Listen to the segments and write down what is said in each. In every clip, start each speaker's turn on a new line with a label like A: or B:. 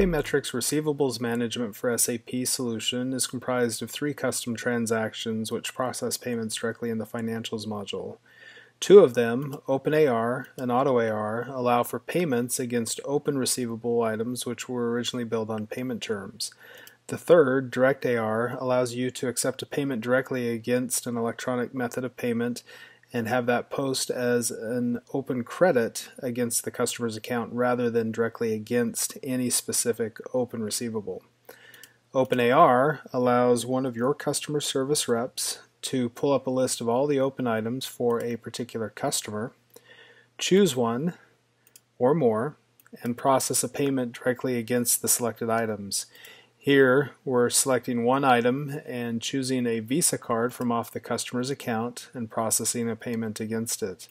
A: Paymetric's Receivables Management for SAP solution is comprised of three custom transactions which process payments directly in the Financials module. Two of them, OpenAR and AutoAR, allow for payments against open receivable items which were originally billed on payment terms. The third, DirectAR, allows you to accept a payment directly against an electronic method of payment and have that post as an open credit against the customer's account rather than directly against any specific open receivable. OpenAR allows one of your customer service reps to pull up a list of all the open items for a particular customer, choose one or more, and process a payment directly against the selected items. Here we're selecting one item and choosing a Visa card from off the customer's account and processing a payment against it.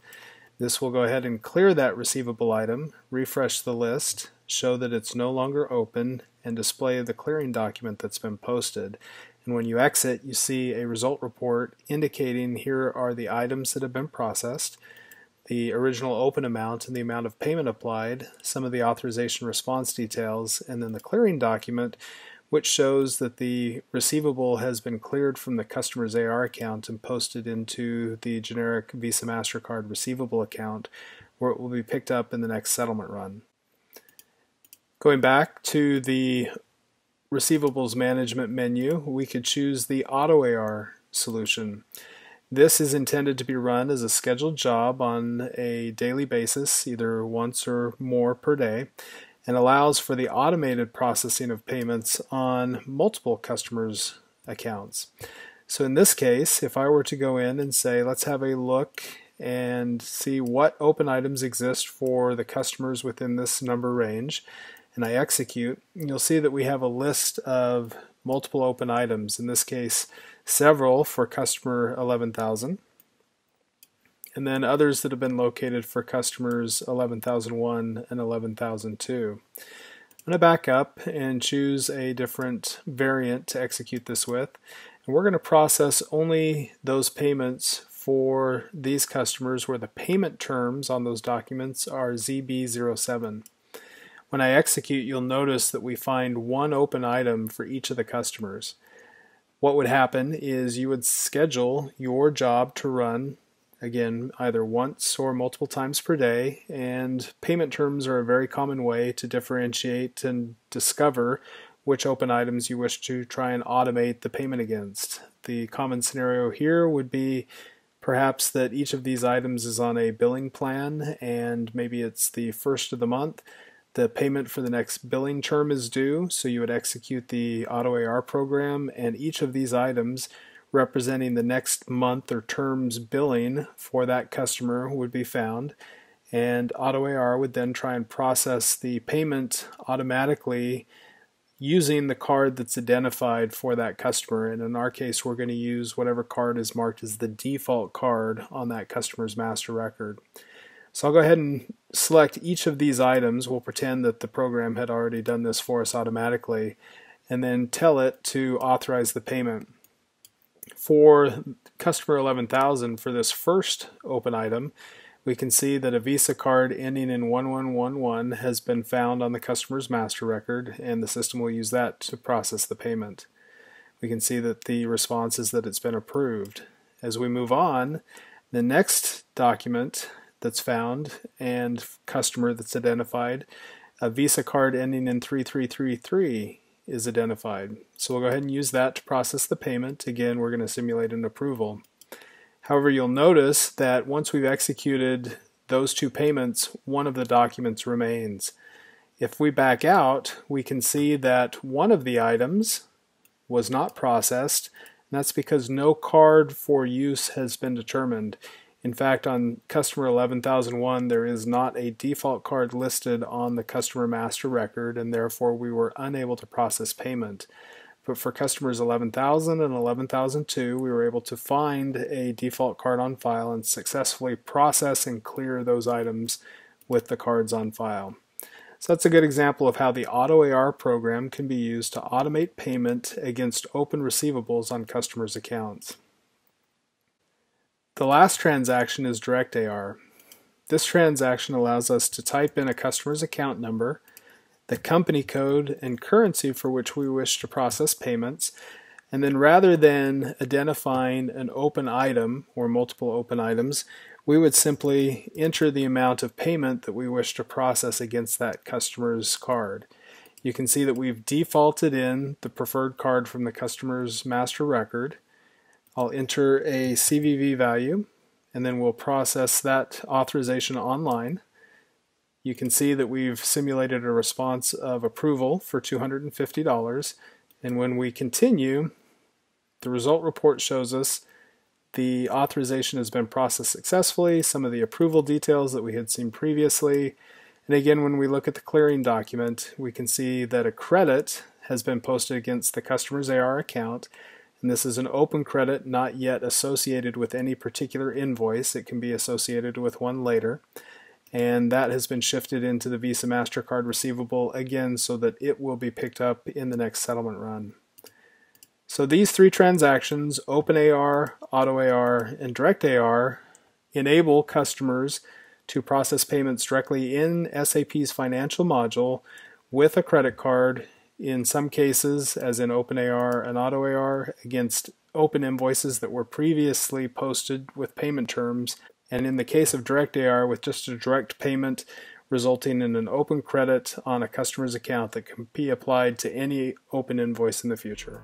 A: This will go ahead and clear that receivable item, refresh the list, show that it's no longer open, and display the clearing document that's been posted. And when you exit, you see a result report indicating here are the items that have been processed, the original open amount and the amount of payment applied, some of the authorization response details, and then the clearing document which shows that the receivable has been cleared from the customer's AR account and posted into the generic Visa MasterCard receivable account where it will be picked up in the next settlement run. Going back to the receivables management menu, we could choose the Auto AR solution. This is intended to be run as a scheduled job on a daily basis, either once or more per day, and allows for the automated processing of payments on multiple customers' accounts. So in this case, if I were to go in and say, let's have a look and see what open items exist for the customers within this number range, and I execute, you'll see that we have a list of multiple open items, in this case, several for customer 11,000 and then others that have been located for customers 11,001 and 11,002. I'm going to back up and choose a different variant to execute this with. And we're going to process only those payments for these customers where the payment terms on those documents are ZB07. When I execute, you'll notice that we find one open item for each of the customers. What would happen is you would schedule your job to run again, either once or multiple times per day. And payment terms are a very common way to differentiate and discover which open items you wish to try and automate the payment against. The common scenario here would be perhaps that each of these items is on a billing plan and maybe it's the first of the month. The payment for the next billing term is due, so you would execute the Auto AR program, and each of these items representing the next month or term's billing for that customer would be found. And AutoAR would then try and process the payment automatically using the card that's identified for that customer. And in our case, we're going to use whatever card is marked as the default card on that customer's master record. So I'll go ahead and select each of these items. We'll pretend that the program had already done this for us automatically and then tell it to authorize the payment for customer 11,000 for this first open item, we can see that a Visa card ending in 1111 has been found on the customer's master record and the system will use that to process the payment. We can see that the response is that it's been approved. As we move on, the next document that's found and customer that's identified, a Visa card ending in 3333 is identified. So we'll go ahead and use that to process the payment. Again, we're going to simulate an approval. However, you'll notice that once we've executed those two payments, one of the documents remains. If we back out, we can see that one of the items was not processed, and that's because no card for use has been determined. In fact, on customer 11001, there is not a default card listed on the customer master record, and therefore we were unable to process payment. But for customers 11,000 and 11,002, we were able to find a default card on file and successfully process and clear those items with the cards on file. So that's a good example of how the AutoAR program can be used to automate payment against open receivables on customers' accounts. The last transaction is direct AR. This transaction allows us to type in a customer's account number, the company code and currency for which we wish to process payments, and then rather than identifying an open item or multiple open items, we would simply enter the amount of payment that we wish to process against that customer's card. You can see that we've defaulted in the preferred card from the customer's master record. I'll enter a CVV value and then we'll process that authorization online. You can see that we've simulated a response of approval for $250 and when we continue the result report shows us the authorization has been processed successfully, some of the approval details that we had seen previously. And again, when we look at the clearing document, we can see that a credit has been posted against the customer's AR account. And this is an open credit not yet associated with any particular invoice. It can be associated with one later. And that has been shifted into the Visa MasterCard receivable again so that it will be picked up in the next settlement run. So these three transactions, Open AR, Auto AR, and Direct AR, enable customers to process payments directly in SAP's financial module with a credit card, in some cases, as in OpenAR and AutoAR, against open invoices that were previously posted with payment terms, and in the case of DirectAR, with just a direct payment resulting in an open credit on a customer's account that can be applied to any open invoice in the future.